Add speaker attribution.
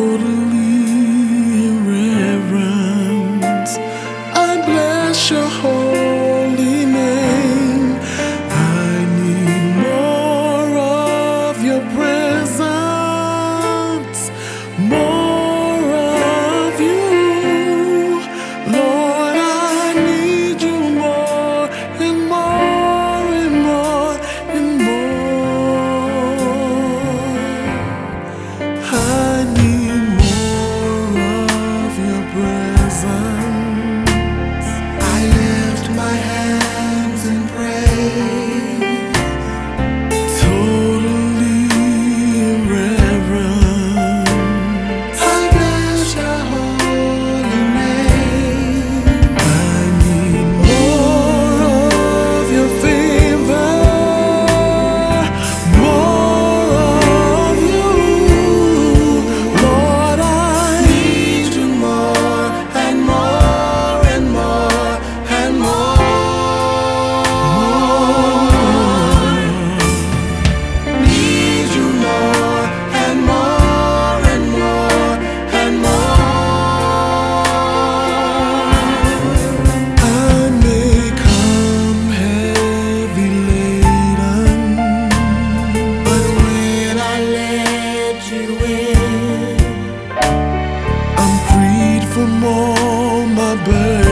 Speaker 1: totally A bird.